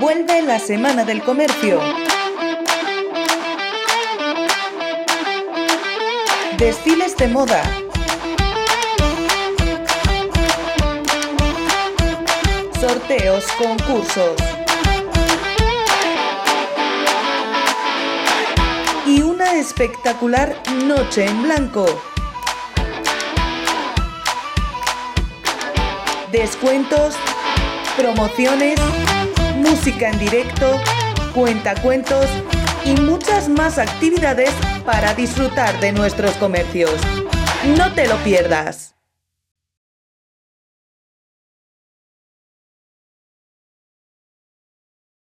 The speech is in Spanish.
Vuelve la Semana del Comercio. Desfiles de moda. Sorteos, concursos. Y una espectacular noche en blanco. Descuentos, promociones, música en directo, cuentacuentos y muchas más actividades para disfrutar de nuestros comercios. No te lo pierdas.